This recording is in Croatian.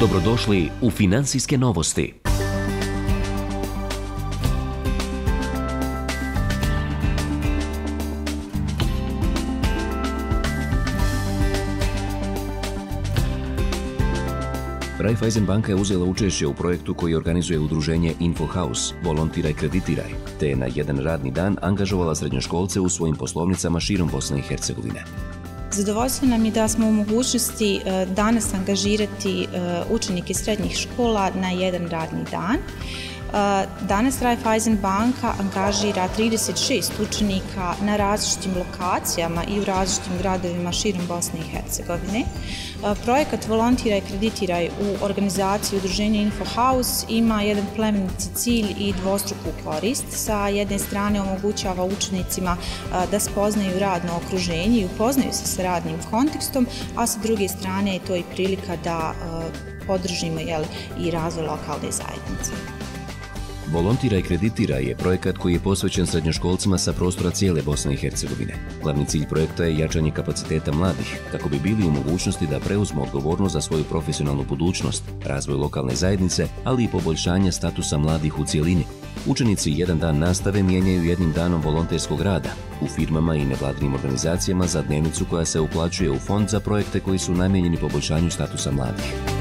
Dobrodošli u Financijske novosti. Raiffeisen banka je uzela učešće u projektu koji organizuje udruženje InfoHouse, Volontiraj kreditiraj, te je na jedan radni dan angažovala srednjoškolce u svojim poslovnicama širom Bosne i Hercegovine. Zadovoljstvo nam je da smo u mogućnosti e, danas angažirati e, učenike srednjih škola na jedan radni dan. Danas Raiffeisen banka angažira 36 učenika na različitim lokacijama i u različitim gradovima širom Bosne i Hercegovine. Projekat Volontiraj kreditiraj u organizaciji udruženja InfoHouse ima jedan plemeniti cilj i dvostruku korist. Sa jedne strane omogućava učenicima da spoznaju radno okruženje i upoznaju se sa radnim kontekstom, a sa druge strane je to i prilika da podržimo i razvoj lokalne zajednice. Volontira i kreditira je projekat koji je posvećen srednjoškolcima sa prostora cijele Bosne i Hercegovine. Glavni cilj projekta je jačanje kapaciteta mladih, kako bi bili u mogućnosti da preuzmu odgovornost za svoju profesionalnu budućnost, razvoj lokalne zajednice, ali i poboljšanje statusa mladih u cijelini. Učenici jedan dan nastave mijenjaju jednim danom volonterskog rada u firmama i nevladinim organizacijama za dnevnicu koja se uplaćuje u fond za projekte koji su namijenjeni poboljšanju statusa mladih.